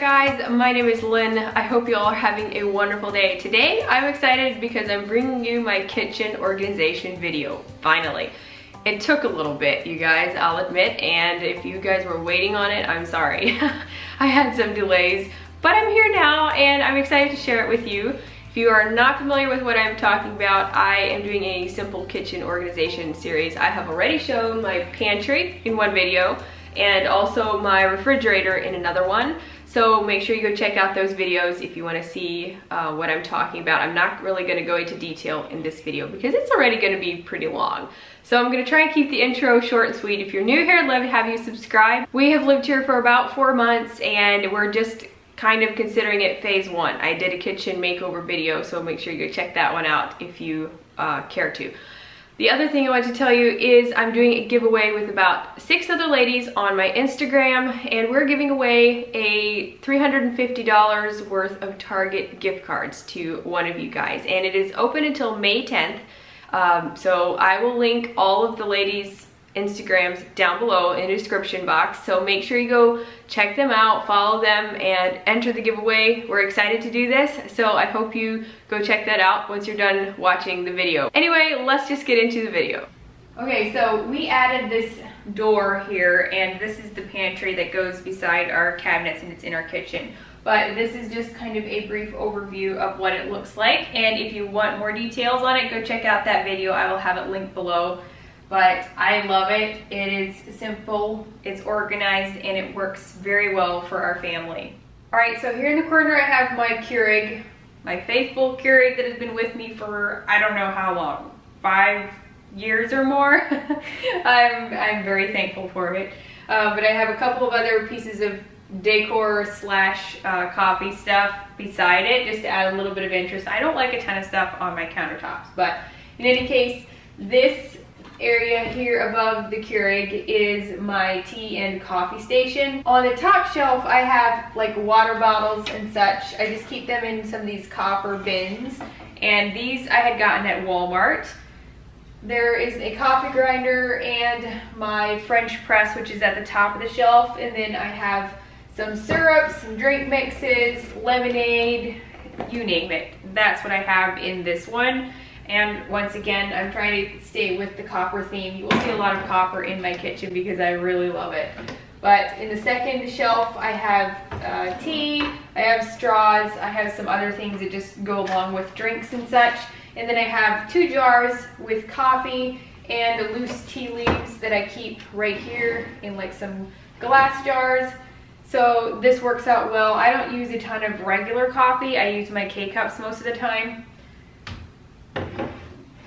back guys, my name is Lynn. I hope you all are having a wonderful day. Today I'm excited because I'm bringing you my kitchen organization video, finally. It took a little bit, you guys, I'll admit, and if you guys were waiting on it, I'm sorry. I had some delays, but I'm here now and I'm excited to share it with you. If you are not familiar with what I'm talking about, I am doing a simple kitchen organization series. I have already shown my pantry in one video and also my refrigerator in another one. So make sure you go check out those videos if you wanna see uh, what I'm talking about. I'm not really gonna go into detail in this video because it's already gonna be pretty long. So I'm gonna try and keep the intro short and sweet. If you're new here, I'd love to have you subscribe. We have lived here for about four months and we're just kind of considering it phase one. I did a kitchen makeover video, so make sure you go check that one out if you uh, care to. The other thing I want to tell you is I'm doing a giveaway with about six other ladies on my Instagram and we're giving away a $350 worth of Target gift cards to one of you guys and it is open until May 10th. Um, so I will link all of the ladies Instagrams down below in the description box. So make sure you go check them out, follow them, and enter the giveaway. We're excited to do this, so I hope you go check that out once you're done watching the video. Anyway, let's just get into the video. Okay, so we added this door here, and this is the pantry that goes beside our cabinets, and it's in our kitchen. But this is just kind of a brief overview of what it looks like. And if you want more details on it, go check out that video. I will have it linked below but I love it. It is simple, it's organized, and it works very well for our family. All right, so here in the corner I have my Keurig, my faithful Keurig that has been with me for I don't know how long, five years or more. I'm, I'm very thankful for it. Uh, but I have a couple of other pieces of decor slash uh, coffee stuff beside it just to add a little bit of interest. I don't like a ton of stuff on my countertops, but in any case, this area here above the Keurig is my tea and coffee station. On the top shelf, I have like water bottles and such. I just keep them in some of these copper bins. And these I had gotten at Walmart. There is a coffee grinder and my French press, which is at the top of the shelf. And then I have some syrups, some drink mixes, lemonade, you name it. That's what I have in this one. And once again, I'm trying to stay with the copper theme. You will see a lot of copper in my kitchen because I really love it. But in the second shelf, I have uh, tea, I have straws, I have some other things that just go along with drinks and such. And then I have two jars with coffee and the loose tea leaves that I keep right here in like some glass jars. So this works out well. I don't use a ton of regular coffee. I use my K-Cups most of the time.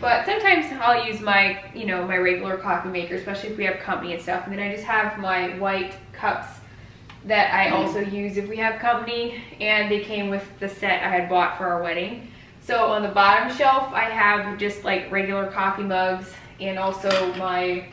But sometimes I'll use my, you know, my regular coffee maker, especially if we have company and stuff. And then I just have my white cups that I also use if we have company. And they came with the set I had bought for our wedding. So on the bottom shelf, I have just like regular coffee mugs and also my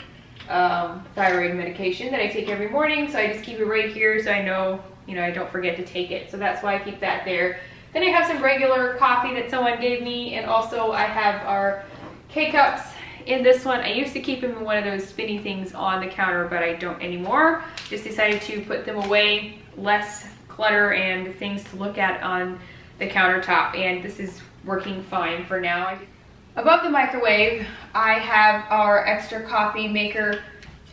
um, thyroid medication that I take every morning. So I just keep it right here so I know, you know, I don't forget to take it. So that's why I keep that there. Then I have some regular coffee that someone gave me and also I have our K-Cups in this one. I used to keep them in one of those spinny things on the counter but I don't anymore. Just decided to put them away, less clutter and things to look at on the countertop and this is working fine for now. Above the microwave, I have our extra coffee maker.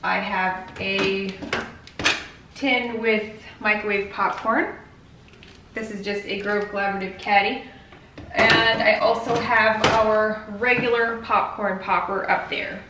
I have a tin with microwave popcorn. This is just a Grove Collaborative caddy. And I also have our regular popcorn popper up there.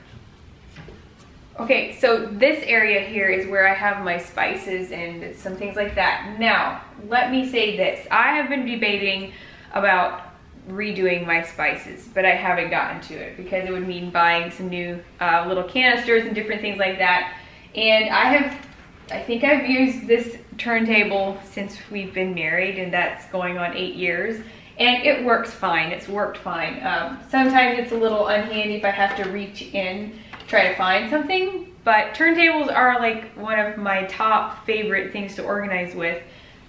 Okay, so this area here is where I have my spices and some things like that. Now, let me say this. I have been debating about redoing my spices, but I haven't gotten to it because it would mean buying some new uh, little canisters and different things like that. And I have I think I've used this turntable since we've been married and that's going on eight years and it works fine, it's worked fine. Um, sometimes it's a little unhandy if I have to reach in, try to find something, but turntables are like one of my top favorite things to organize with.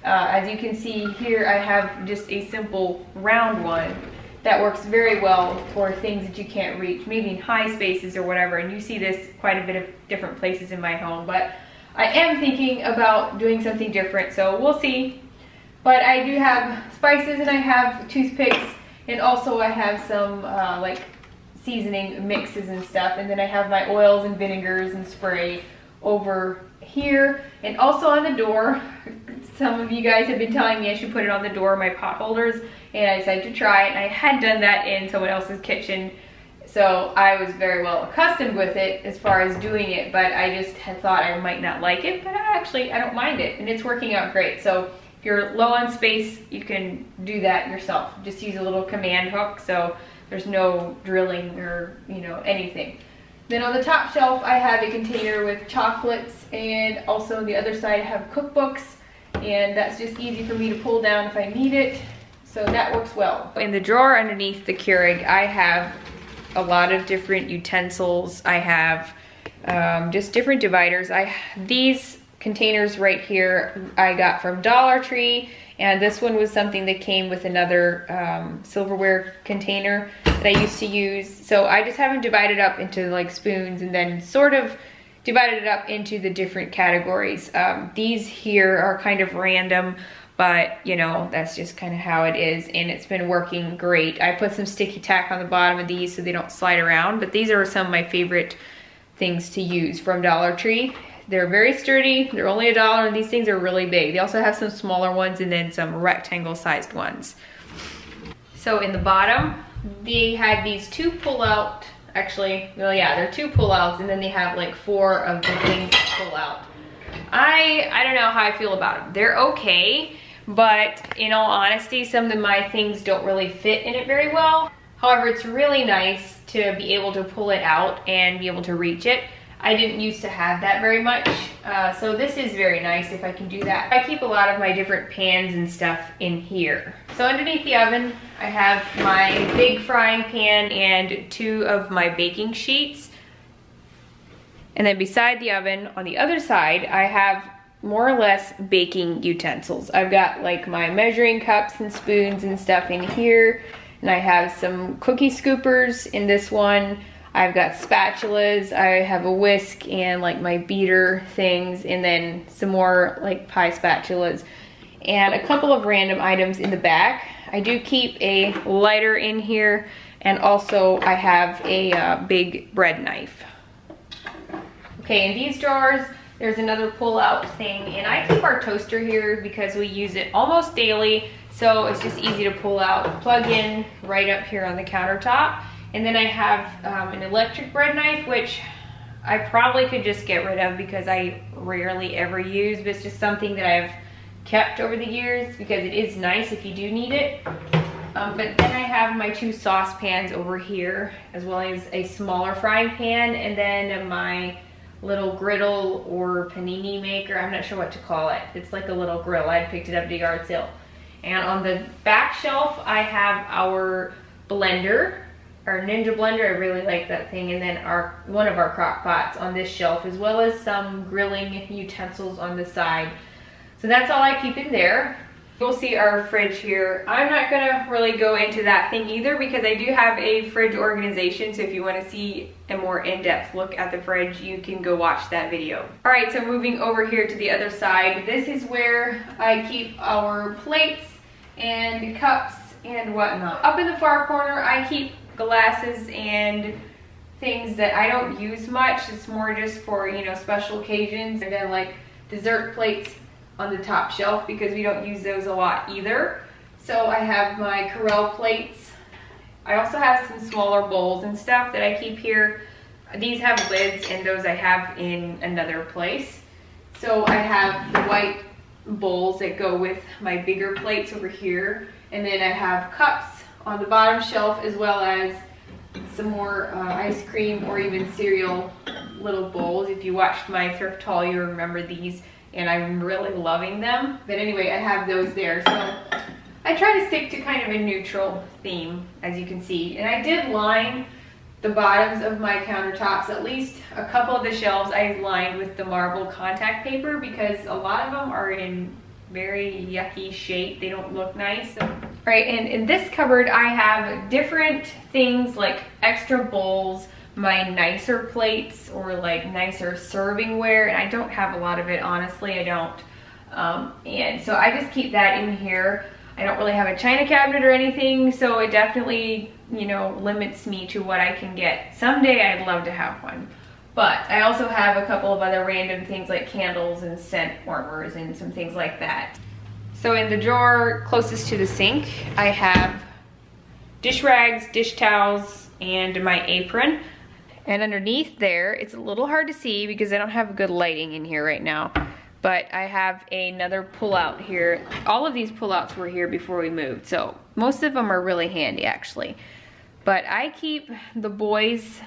Uh, as you can see here, I have just a simple round one that works very well for things that you can't reach, maybe in high spaces or whatever, and you see this quite a bit of different places in my home, but I am thinking about doing something different, so we'll see. But I do have spices and I have toothpicks and also I have some uh, like seasoning mixes and stuff. And then I have my oils and vinegars and spray over here and also on the door. Some of you guys have been telling me I should put it on the door, my pot holders, and I decided to try it. And I had done that in someone else's kitchen, so I was very well accustomed with it as far as doing it, but I just had thought I might not like it, but actually I don't mind it, and it's working out great. So if you're low on space, you can do that yourself. Just use a little command hook, so there's no drilling or, you know, anything. Then on the top shelf, I have a container with chocolates and also on the other side I have cookbooks and that's just easy for me to pull down if I need it. So that works well. In the drawer underneath the Keurig, I have a lot of different utensils. I have um, just different dividers. I These containers right here I got from Dollar Tree and this one was something that came with another um, silverware container that I used to use. So I just have them divided up into like spoons and then sort of divided it up into the different categories. Um, these here are kind of random, but you know, that's just kind of how it is and it's been working great. I put some sticky tack on the bottom of these so they don't slide around, but these are some of my favorite things to use from Dollar Tree. They're very sturdy. They're only a dollar and these things are really big. They also have some smaller ones and then some rectangle sized ones. So in the bottom, they had these two pull out, actually, well yeah, they're two pull outs and then they have like four of the things pull out. I, I don't know how I feel about them. They're okay, but in all honesty, some of my things don't really fit in it very well. However, it's really nice to be able to pull it out and be able to reach it. I didn't used to have that very much. Uh, so this is very nice if I can do that. I keep a lot of my different pans and stuff in here. So underneath the oven, I have my big frying pan and two of my baking sheets. And then beside the oven, on the other side, I have more or less baking utensils. I've got like my measuring cups and spoons and stuff in here. And I have some cookie scoopers in this one. I've got spatulas, I have a whisk and like my beater things and then some more like pie spatulas and a couple of random items in the back. I do keep a lighter in here and also I have a uh, big bread knife. Okay, in these drawers, there's another pull-out thing and I keep our toaster here because we use it almost daily so it's just easy to pull out, plug in right up here on the countertop and then I have um, an electric bread knife, which I probably could just get rid of because I rarely ever use, but it's just something that I've kept over the years because it is nice if you do need it. Um, but then I have my two saucepans over here, as well as a smaller frying pan, and then my little griddle or panini maker. I'm not sure what to call it. It's like a little grill. I picked it up at a yard sale. And on the back shelf, I have our blender, our Ninja blender, I really like that thing, and then our one of our crock pots on this shelf, as well as some grilling utensils on the side. So that's all I keep in there. You'll see our fridge here. I'm not gonna really go into that thing either because I do have a fridge organization, so if you wanna see a more in-depth look at the fridge, you can go watch that video. All right, so moving over here to the other side, this is where I keep our plates and cups and whatnot. Up in the far corner, I keep glasses and things that I don't use much. It's more just for, you know, special occasions. And then like dessert plates on the top shelf because we don't use those a lot either. So I have my Corelle plates. I also have some smaller bowls and stuff that I keep here. These have lids and those I have in another place. So I have the white bowls that go with my bigger plates over here. And then I have cups on the bottom shelf as well as some more uh, ice cream or even cereal little bowls. If you watched my thrift haul, you remember these and I'm really loving them. But anyway, I have those there. So I try to stick to kind of a neutral theme, as you can see. And I did line the bottoms of my countertops, at least a couple of the shelves I lined with the marble contact paper because a lot of them are in very yucky shape. They don't look nice. So, right, and in this cupboard, I have different things like extra bowls, my nicer plates or like nicer servingware. And I don't have a lot of it, honestly, I don't. Um, and so I just keep that in here. I don't really have a china cabinet or anything, so it definitely, you know, limits me to what I can get. Someday I'd love to have one. But I also have a couple of other random things like candles and scent warmers and some things like that. So in the drawer closest to the sink, I have dish rags, dish towels, and my apron. And underneath there, it's a little hard to see because I don't have good lighting in here right now but I have another pull-out here. All of these pull-outs were here before we moved, so most of them are really handy actually. But I keep the boys'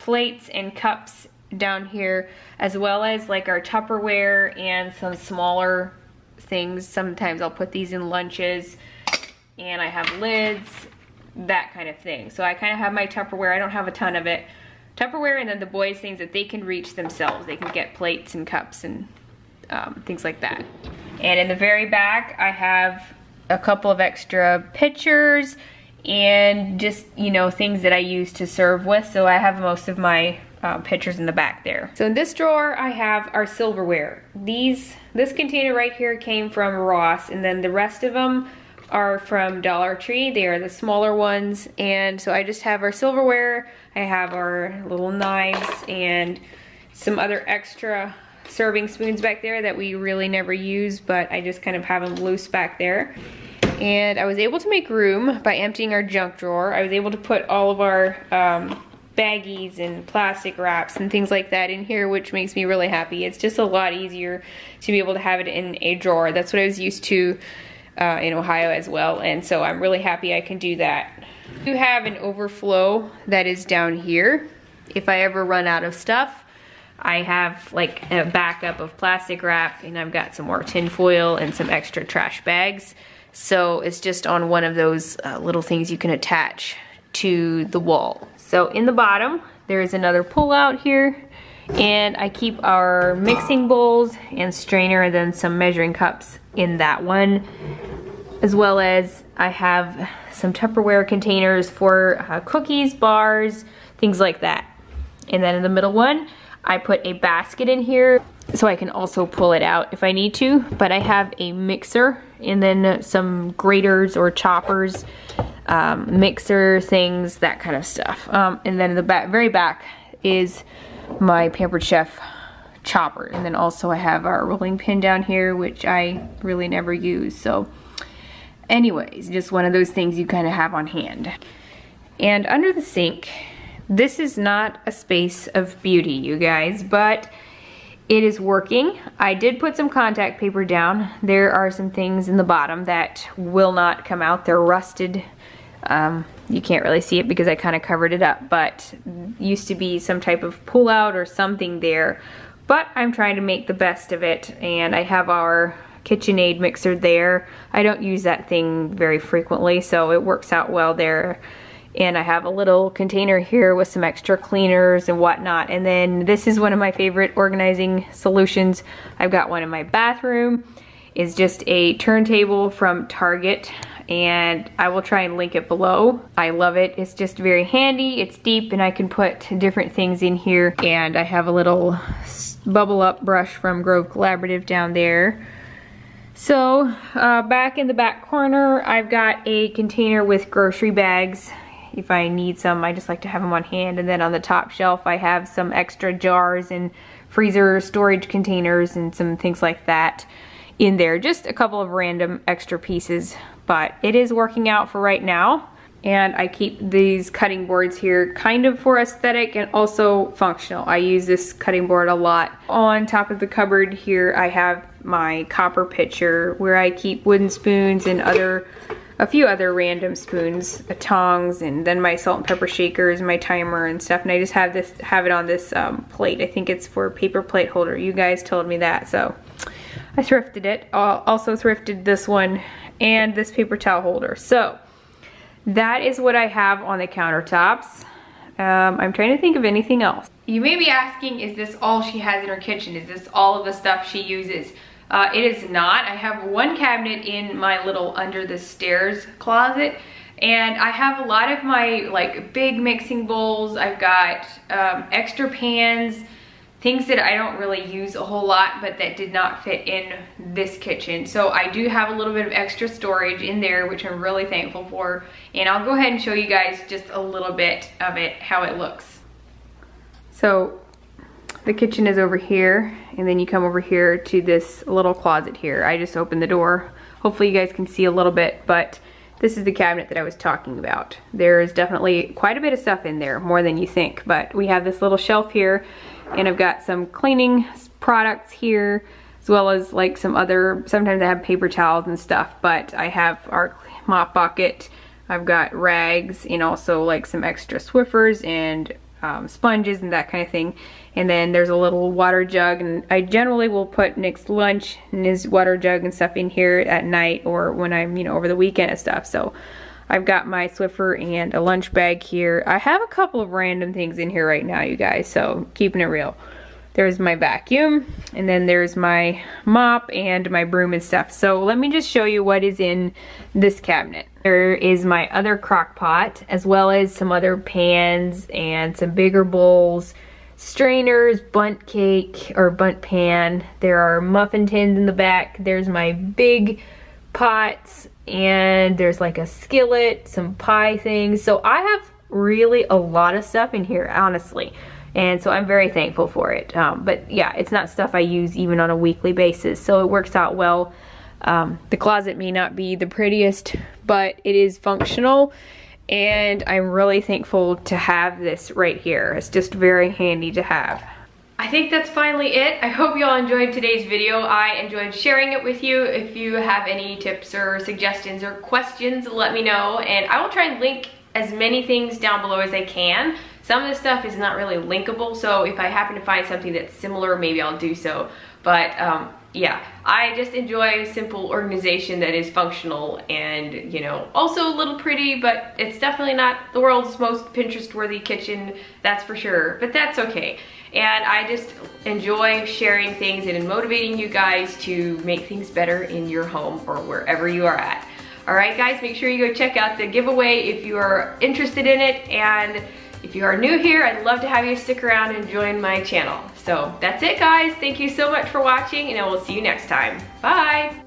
plates and cups down here, as well as like our Tupperware and some smaller things. Sometimes I'll put these in lunches, and I have lids, that kind of thing. So I kind of have my Tupperware, I don't have a ton of it. Tupperware and then the boys' things that they can reach themselves. They can get plates and cups and um, things like that. And in the very back, I have a couple of extra pitchers and just, you know, things that I use to serve with. So I have most of my uh, pitchers in the back there. So in this drawer, I have our silverware. These, this container right here came from Ross, and then the rest of them are from Dollar Tree. They are the smaller ones. And so I just have our silverware, I have our little knives, and some other extra serving spoons back there that we really never use, but I just kind of have them loose back there. And I was able to make room by emptying our junk drawer. I was able to put all of our um, baggies and plastic wraps and things like that in here, which makes me really happy. It's just a lot easier to be able to have it in a drawer. That's what I was used to uh, in Ohio as well, and so I'm really happy I can do that. Do have an overflow that is down here. If I ever run out of stuff, I have like a backup of plastic wrap and I've got some more tin foil and some extra trash bags. So it's just on one of those uh, little things you can attach to the wall. So in the bottom, there is another pull out here and I keep our mixing bowls and strainer and then some measuring cups in that one as well as I have some Tupperware containers for uh, cookies, bars, things like that. And then in the middle one, I put a basket in here so I can also pull it out if I need to. But I have a mixer and then some graters or choppers, um, mixer things, that kind of stuff. Um, and then the back, very back is my Pampered Chef chopper. And then also I have our rolling pin down here, which I really never use. So anyways, just one of those things you kind of have on hand. And under the sink, this is not a space of beauty, you guys, but it is working. I did put some contact paper down. There are some things in the bottom that will not come out. They're rusted. Um, you can't really see it because I kind of covered it up, but used to be some type of pull out or something there. But I'm trying to make the best of it, and I have our KitchenAid mixer there. I don't use that thing very frequently, so it works out well there and I have a little container here with some extra cleaners and whatnot. And then this is one of my favorite organizing solutions. I've got one in my bathroom. It's just a turntable from Target and I will try and link it below. I love it. It's just very handy. It's deep and I can put different things in here. And I have a little bubble up brush from Grove Collaborative down there. So uh, back in the back corner, I've got a container with grocery bags if I need some, I just like to have them on hand. And then on the top shelf, I have some extra jars and freezer storage containers and some things like that in there. Just a couple of random extra pieces, but it is working out for right now. And I keep these cutting boards here kind of for aesthetic and also functional. I use this cutting board a lot. On top of the cupboard here, I have my copper pitcher where I keep wooden spoons and other a few other random spoons, tongs, and then my salt and pepper shakers, my timer and stuff. And I just have this, have it on this um, plate. I think it's for paper plate holder. You guys told me that, so I thrifted it. Also thrifted this one and this paper towel holder. So that is what I have on the countertops. Um, I'm trying to think of anything else. You may be asking, is this all she has in her kitchen? Is this all of the stuff she uses? Uh, it is not. I have one cabinet in my little under the stairs closet and I have a lot of my like big mixing bowls. I've got um, extra pans, things that I don't really use a whole lot, but that did not fit in this kitchen. So I do have a little bit of extra storage in there, which I'm really thankful for. And I'll go ahead and show you guys just a little bit of it, how it looks. So the kitchen is over here, and then you come over here to this little closet here. I just opened the door. Hopefully you guys can see a little bit, but this is the cabinet that I was talking about. There's definitely quite a bit of stuff in there, more than you think, but we have this little shelf here and I've got some cleaning products here as well as like some other, sometimes I have paper towels and stuff, but I have our mop bucket, I've got rags and also like some extra Swiffers and um, sponges and that kind of thing. And then there's a little water jug and I generally will put Nick's lunch and his water jug and stuff in here at night or when I'm, you know, over the weekend and stuff. So I've got my Swiffer and a lunch bag here. I have a couple of random things in here right now, you guys, so keeping it real. There's my vacuum, and then there's my mop and my broom and stuff. So let me just show you what is in this cabinet. There is my other crock pot, as well as some other pans and some bigger bowls, strainers, Bundt cake or Bundt pan. There are muffin tins in the back. There's my big pots and there's like a skillet, some pie things. So I have really a lot of stuff in here, honestly. And so I'm very thankful for it. Um, but yeah, it's not stuff I use even on a weekly basis. So it works out well. Um, the closet may not be the prettiest, but it is functional. And I'm really thankful to have this right here. It's just very handy to have. I think that's finally it. I hope you all enjoyed today's video. I enjoyed sharing it with you. If you have any tips or suggestions or questions, let me know. And I will try and link as many things down below as I can. Some of the stuff is not really linkable, so if I happen to find something that's similar, maybe I'll do so. But um, yeah, I just enjoy simple organization that is functional and, you know, also a little pretty, but it's definitely not the world's most Pinterest-worthy kitchen, that's for sure. But that's okay. And I just enjoy sharing things and motivating you guys to make things better in your home or wherever you are at. All right, guys, make sure you go check out the giveaway if you are interested in it. And if you are new here, I'd love to have you stick around and join my channel. So that's it, guys. Thank you so much for watching, and I will see you next time. Bye.